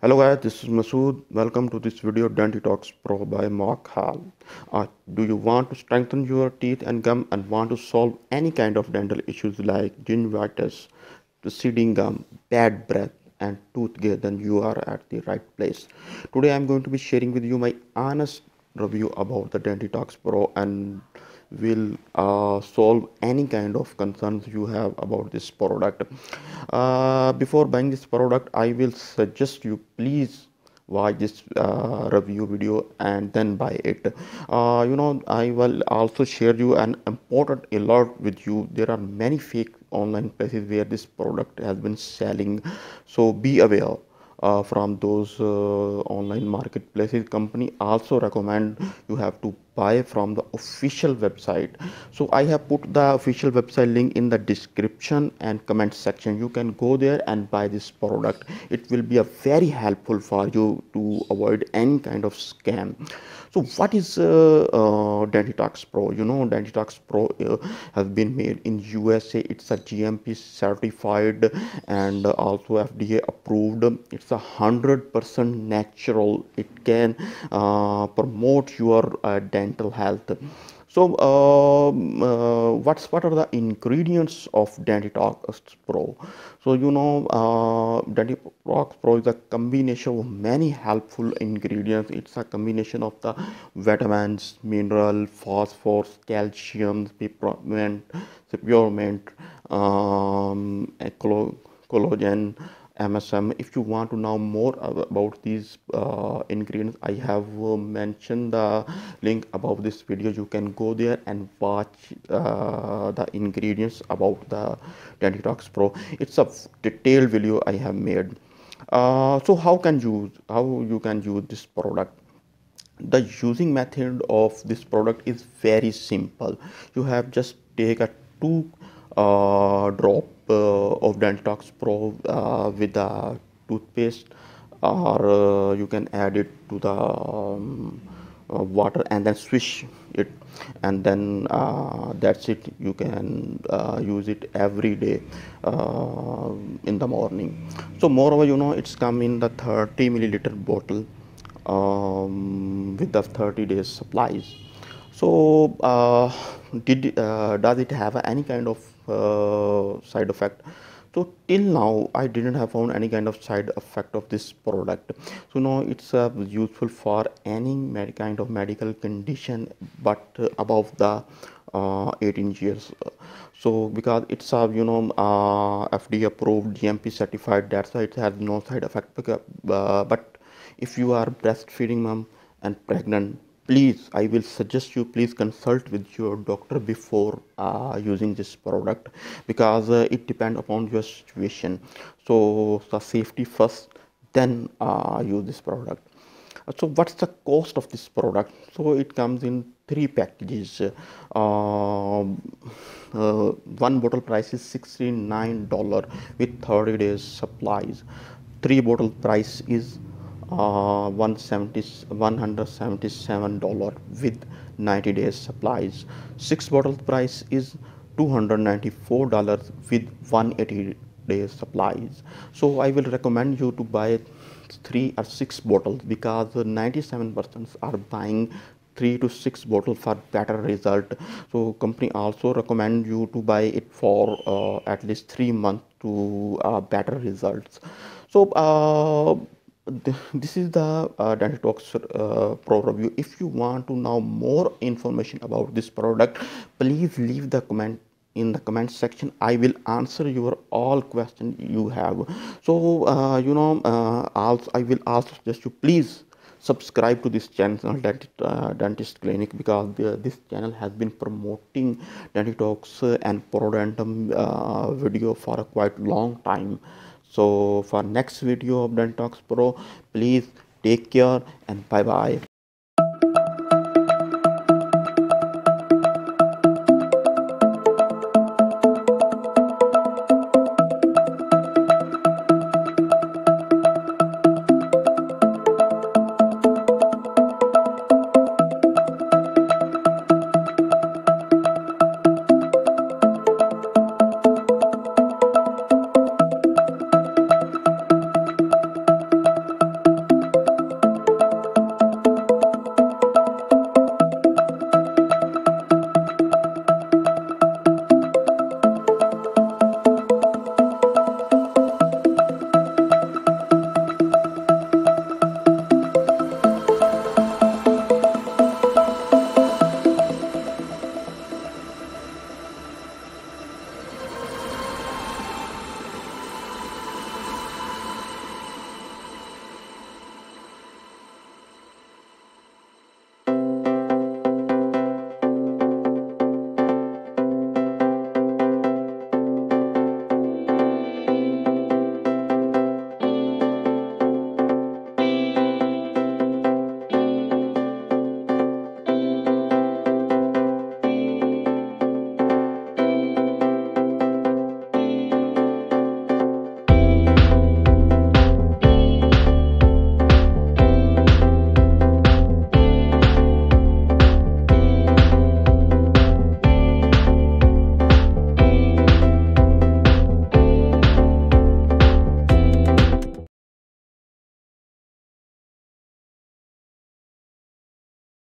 Hello guys, this is Masood. Welcome to this video Dentitox Pro by Marc Hall. Uh, do you want to strengthen your teeth and gum and want to solve any kind of dental issues like gingivitis, receding gum, bad breath and tooth decay? Then you are at the right place. Today I'm going to be sharing with you my honest review about the Dentitox Pro and will uh, solve any kind of concerns you have about this product. Uh, before buying this product i will suggest you please watch this uh, review video and then buy it. Uh, you know i will also share you an important alert with you. There are many fake online places where this product has been selling. So be aware uh, from those uh, online marketplaces company also recommend you have to buy from the official website. So i have put the official website link in the description and comment section. You can go there and buy this product. It will be a very helpful for you to avoid any kind of scam so what is uh, uh, Dentitox Pro? You know, Dentitox Pro uh, has been made in USA. It's a GMP certified and also FDA approved. It's a hundred percent natural. It can uh, promote your uh, dental health so um, uh, what's what are the ingredients of Dentitox Pro? So you know uh, Dentitox Pro is a combination of many helpful ingredients. It's a combination of the vitamins, mineral, phosphorus, calcium, peppermint, peppermint, um, collagen, MSM. If you want to know more about these uh, ingredients, I have uh, mentioned the link above this video. You can go there and watch uh, the ingredients about the Dentitox Pro. It's a detailed video I have made. Uh, so how can you how you can use this product? The using method of this product is very simple. You have just take a two uh, drop of Dentitox Pro uh, with the toothpaste or uh, you can add it to the um, water and then swish it. And then uh, that's it. You can uh, use it every day uh, in the morning. So moreover you know it's come in the 30 milliliter bottle um, with the 30 days supplies. So did does it have any kind of uh, side effect so till now i didn't have found any kind of side effect of this product. So now it's uh, useful for any kind of medical condition but uh, above the uh, 18 years. So because it's a you know uh, fda approved gmp certified that's why it has no side effect because, uh, but if you are breastfeeding mom and pregnant please i will suggest you please consult with your doctor before uh, using this product because uh, it depends upon your situation. So the safety first then uh, use this product. So what's the cost of this product? So it comes in three packages. Um, uh, one bottle price is 69 dollar with 30 days supplies. Three bottle price is uh, 177 dollar with 90 days supplies. Six bottle price is 294 dollars with 180 days supplies. So i will recommend you to buy three or six bottles because 97 percent are buying three to six bottles for better result. So company also recommend you to buy it for uh, at least three months to uh, better results. So uh, this is the uh, Dentitox uh, Pro review. If you want to know more information about this product, please leave the comment in the comment section. I will answer your all questions you have. So uh, you know, uh, also I will also suggest you please subscribe to this channel dentist, uh, dentist clinic because the, this channel has been promoting dentitox and ProDentim uh, video for a quite long time so for next video of dentox Pro please take care and bye bye